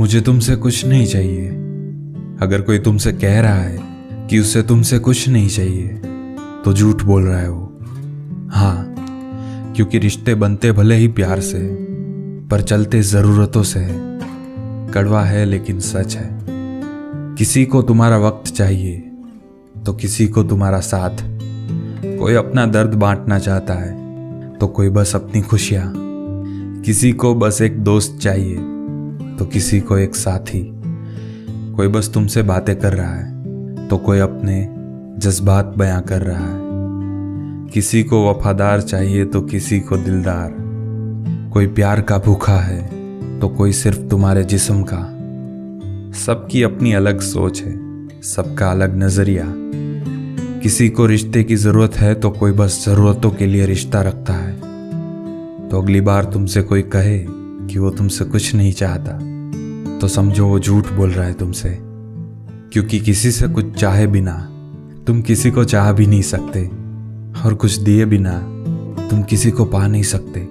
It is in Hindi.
मुझे तुमसे कुछ नहीं चाहिए। अगर कोई तुमसे कह रहा है कि उसे तुमसे कुछ नहीं चाहिए तो झूठ बोल रहा है वो। हाँ क्योंकि रिश्ते बनते भले ही प्यार से, पर चलते जरूरतों से है। कड़वा है लेकिन सच है। किसी को तुम्हारा वक्त चाहिए तो किसी को तुम्हारा साथ। कोई अपना दर्द बांटना चाहता है तो कोई बस अपनी खुशियाँ। किसी को बस एक दोस्त चाहिए तो किसी को एक साथी। कोई बस तुमसे बातें कर रहा है तो कोई अपने जज्बात बयां कर रहा है। किसी को वफादार चाहिए तो किसी को दिलदार। कोई प्यार का भूखा है तो कोई सिर्फ़ तुम्हारे जिस्म का। सबकी अपनी अलग सोच है, सबका अलग नज़रिया। किसी को रिश्ते की ज़रूरत है तो कोई बस जरूरतों के लिए रिश्ता रखता है। तो अगली बार तुमसे कोई कहे कि वो तुमसे कुछ नहीं चाहता। तो समझो वो झूठ बोल रहा है तुमसे। क्योंकि किसी से कुछ चाहे बिना, तुम किसी को चाह भी नहीं सकते। और कुछ दिए बिना, तुम किसी को पा नहीं सकते।